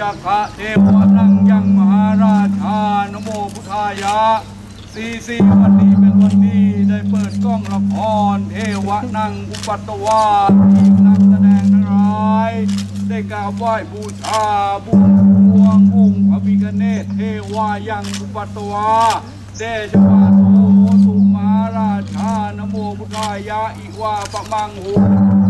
จักขะเทวนังยังมหาราชานโมพุทธายะสีสีวันนี้เป็นวันดีได้เปิดกล้องละครเทวนังอุปัตตวาทีมนักแสดงทั้งหลาย ได้กราบไหว้บูชาบุญพวงองค์พระบิกเนศเทวายังอุปัตตวาเดชวาโตสุมาราชานโมพุทธายะอิวาปะมังหโหนามะ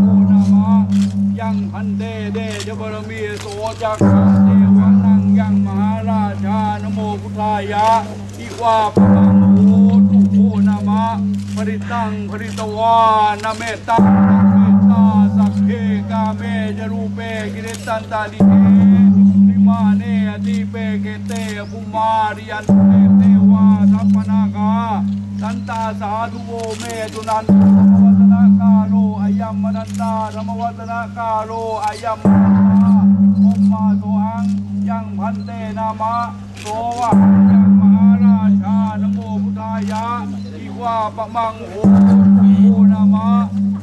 ยังพันเตเดชบรมีโสจักขะเทวานังยังมหาราชานโมพุทธายะอิวาปะมังโหตุโหนามะปริตังปริตวานาเมตตังเมตตาสักเคกาเมจรูเปกิริตันตาลิเกนิมาเนอติเปเกเตภุมาริยันเตเทวาทัพพนาคาสันตาสาธุโวเมตุนัน ยัมมนันตาธรรมวัฒนากาโลอายัมมนันาอมมาโสหังยังพันเตนามะโสวะยังมหาราชานโมพุทธายะอีวาปะมังโหโหนามะ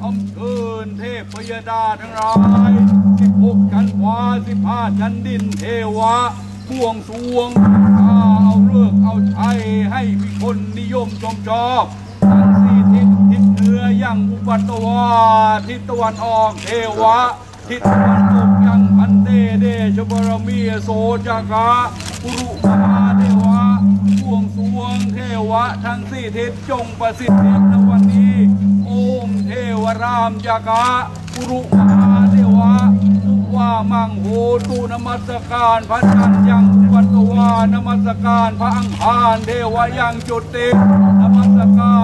อำเชิญเทพพยดาทั้งหลายสิบหกชั้นฟ้าสิบห้าชั้นดินเทวะบวงสวงข้าเอาเลิกเอาใชัยให้มีคนนิยมชมชอบทั้งสี่ทิศทิศเหนือ ยังอุปัตตวาทิศตะวันออกเทวะ ทิศตะวันตกยังพันเตเดชบรมีโสจักะปุรุมหาเทวะบวงสวงเทวะ ทั้งสี่ทิศจงประสิทธิ์ในวันนี้ โอมเทวรามจักะปุรุมหาเทวะอุว่ามังโหตูนมัสการพระจันทร์ยังวัตวานมัสการพระอังคารเทวะยังจุตินมัส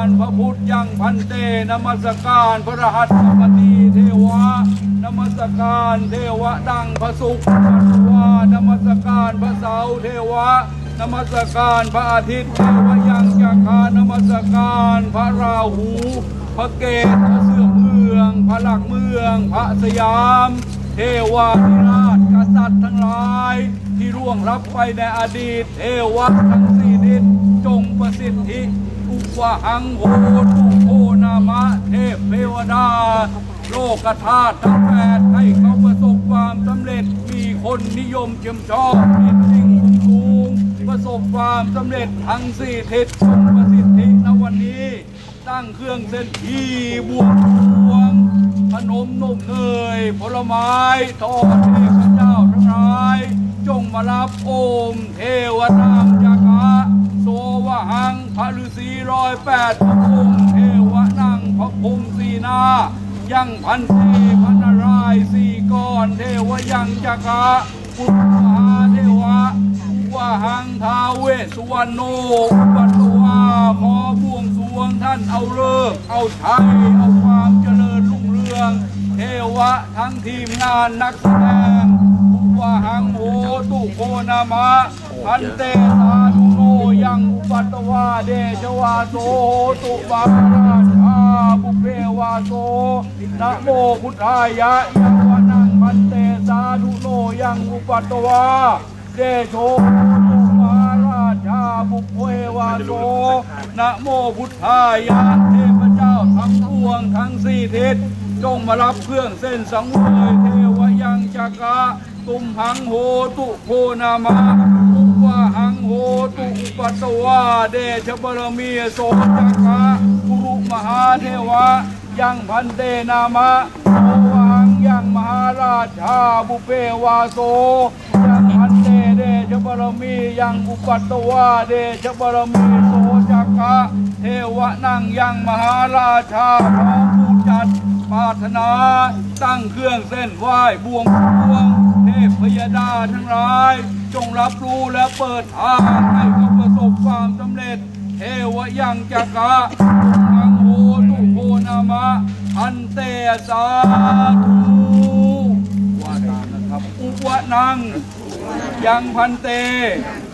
ารพระพุทธยังพันเตนมัสการพระรหัสปฏิเทวะนมัสการเทวะดังพระสุขวัตวานมัสการพระเสาเทวะนมัสการพระอาทิตย์เทวยังจักขานมัสการพระราหู พระเกศพระเสื่อเมือง พระหลักเมือง พระสยาม เทวาธิราชกษัตริย์ทั้งหลาย ที่ร่วงรับไปในอดีตเทวะทั้งสี่ อุปะหังโหตุโคนามะเทพเทวดา โลกธาตุทั้งแปดให้เขาประสบความสำเร็จมีคนนิยมเชื่อมชอบมีสิ่งสูงประสบความสำเร็จทั้งสี่ทิศจงประสิทธิณวันนี้ ตั้งเครื่องเส้นที่บวงสวงขนมนมเนยผลไม้ทอดเทพเจ้าทั้งหลาย จงมารับโอมเทวราจัก หังพระฤาษีร้อยแปดพระองค์เทวนังพระพรหมสีนายังพันเทพันนารายสี่ก้อนเทวยังจักระปุตมหาเทวะว่าหังท้าเวสุวรรณโนอุปัตตวาขอบวงสวงท่านเอาเลิกเอาชัยเอาความเจริญรุ่งเรือง เทวะทั้งทีมงานนักแสดงอุวาหังโหตุโคนามะพันเตสาน ปัตตวาเดชวาโสตุบาราชาบุพเพวาโสนะโมพุทธายะยังวานังพันเตสาธุโนยังอุปัตตวาเดโชตุมาราชาบุพเพวาโสนะโมพุทธายะเทพเจ้าทั้งปวงทั้งสี่ทิศจงมารับเครื่องเส้นสังเวยเทวยังจักระตุมหังโหตุโคนามะอุปะหัง โหตุอุปัตวาเดชบรมีโสจักะกุรุมหาเทวะ ยังพันเตนามะโอวังยังมหาราชาบุพเพวาโสยังพันเตเดชบรมียังอุปัตวาเดชบรมีโสจักระเทวะนั่งยังมหาราชาพร้อมผู้จัดปาถนา ตั้งเครื่องเส้นไหว้บวงสรวงเทพพยดาทั้งหลาย จงรับรู้และเปิดทางให้เขาประสบความสำเร็จ เทวยังจักระมังโหตุโคนามะ อันเตสาธุว่าตามนะครับ อุวะนัง ยังพันเต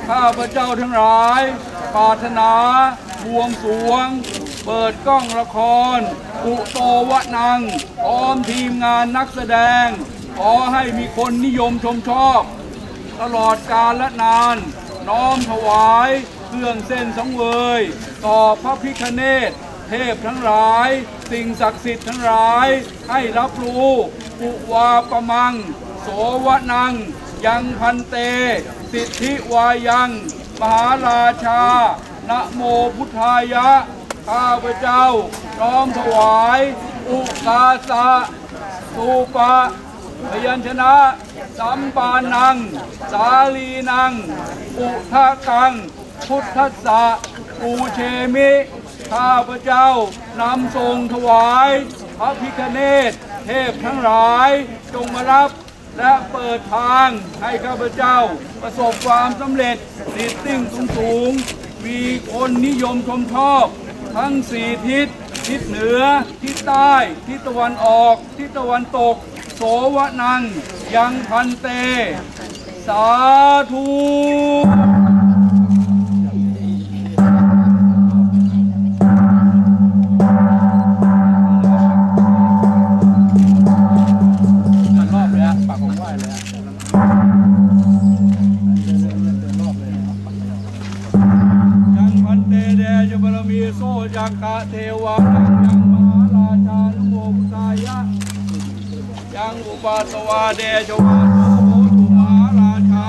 ข้าพระเจ้าทั้งหลาย ปรารถนาบวงสรวง เปิดกล้องละคร อุโตวะนังพร้อมทีมงานนักแสดง ขอให้มีคนนิยมชมชอบ ตลอดกาลและนาน น้อมถวายเครื่องเส้นสังเวย ต่อพระพิคเนตเทพทั้งหลาย สิ่งศักดิ์สิทธิ์ทั้งหลาย ให้รับรู้อุวาปมัง โสวนัง ยังพันเต สิทธิวายัง มหาราชา นะโมพุทธายะ ข้าพเจ้า น้อมถวาย อุกาสะสูปะ พยัญชนะ สัมปานัง สาลีนัง อุทะกัง พุทธัสสะปูเชมิ ข้าพเจ้านำทรงถวาย พระพิคเนศเทพทั้งหลาย จงมารับและเปิดทางให้ข้าพเจ้าประสบความสำเร็จติดติ้งสูงสูง มีคนนิยมชมชอบ ทั้งสี่ทิศ ทิศเหนือ ทิศใต้ ทิศตะวันออก ทิศตะวันตก วนัง ยังพันเต สาธุ ยังอุปาสวาเดชวาโสโหตุมาราชา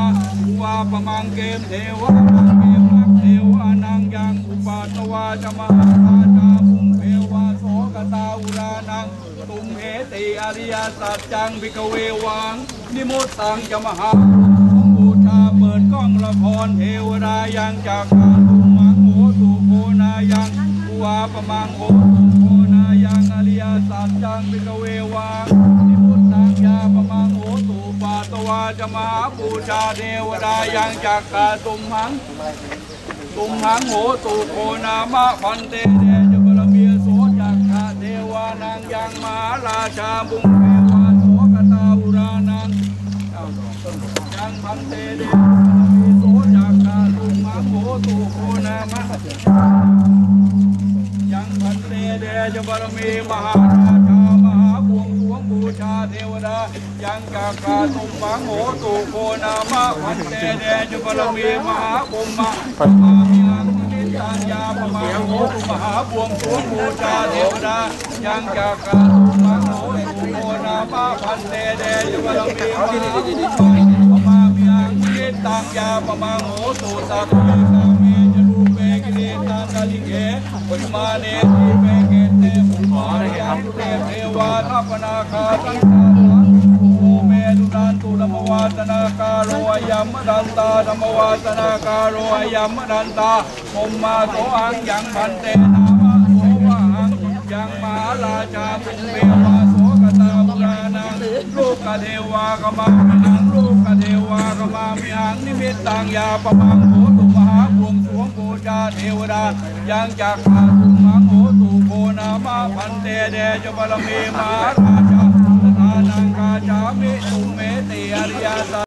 อุวาปมังเกมเทวะมังเกมมักเทวานังยังอุปาสวาจมหาราชามุงเทวาโสกตาอุรานังตุมเหติอริยสัจจังพิกเววังนิมุตตังจมหาบูชาเปิดกล้องละครเทวดายังจากาตุมังโหตุโคนายังอุวาปมังโหตุโคนายังอริยสัจจังพิกเววัง นิมุตตังยาปมังโหตุปาตวา จะมาบูชาเทวดายังจากขาตุมหัง ตุมหังโหตุโคนามะพันเตเดจบรมีโสจักขะเทวานังยังมหาราชาบุงเทวาโสกตาอุรานังยังพันเตเดจบรมีโสจักขะตุมหังโหตุโคนามะยังพันเตเดชบารมีมหาราชามหาบวงสรวงบูชาเทวดา ยังกากาตุปังโหตุโคนามะพันเตเดชบารมีมหาบุมมะอามิลังนิจานยาปมาโหตุมหาบวงสรวงบูชาเทวดายังกากาตุปังโหตุโคนามะพันเตเดชบารมีมหาบุมมะอามิลังนิจานยาปมาโหตุสัพเพกาเมจรูเปกิเลตันตลิเกปุญมาเนติเปเกเตมุมาเนอัตุเตเทวาทัปนาคาสัง ธรรมวาสนาการโรอยัมมดันตาธรรมวาสนาการโรอยัมมดันตาภมมาโสอังยังพันเตนามะโสวะหังยังมหาราชาปุเบวาโสกตาบุรานังลูกกเทวากมามิหังลูกกเทวากมามิหังนิมิตตังยาปมังโหตุมหาบวงสวงบูชาเทวดายังจากขาตุมังโหตุโกนามาพันเตเดจบารมีมหาราชา สถานั